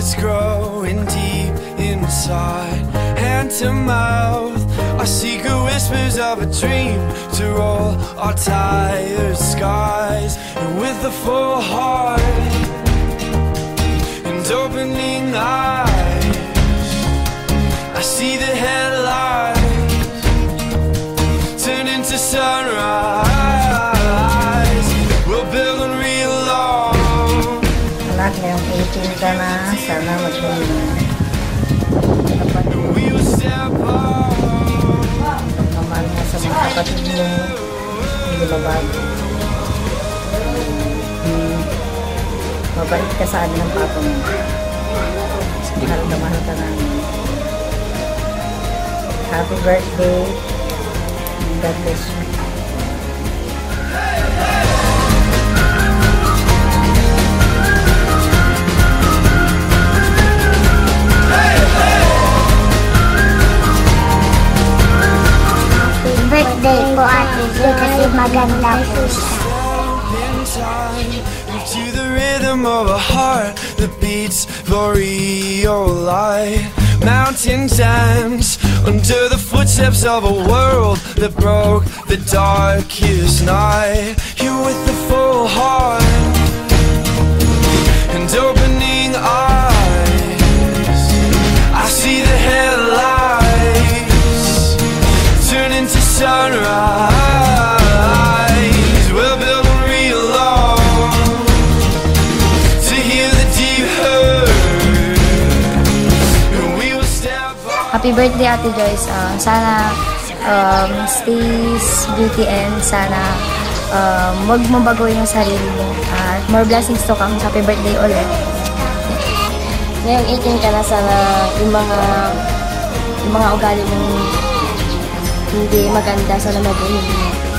that's growing deep inside. Hand to mouth, our secret whispers of a dream to roll our tired skies. And with a full heart and opening eyes, I see 18 ka na, sana We will step up. naman mo sa mga kapatid mo, hindi mabago. Hmm. Mabait ka sa amin ng papa mo. Mahal na mahal ka namin. Happy birthday. God bless you. To the rhythm of a heart that beats light. Mountain dance under the footsteps of a world that broke the darkest night. You with the full heart and opening sunrise. We'll build a real love to heal the deep hurt. And we will step up. Happy birthday, Ate Joyce. Ah, sana um, stays beauty and sana um, wag mo baguhin yung sarili mo. At more blessings to come. Happy birthday ulit. Ngayong 18 ka na sana yung mga yung mga ugali mong hindi maganda sana mabuhin mo.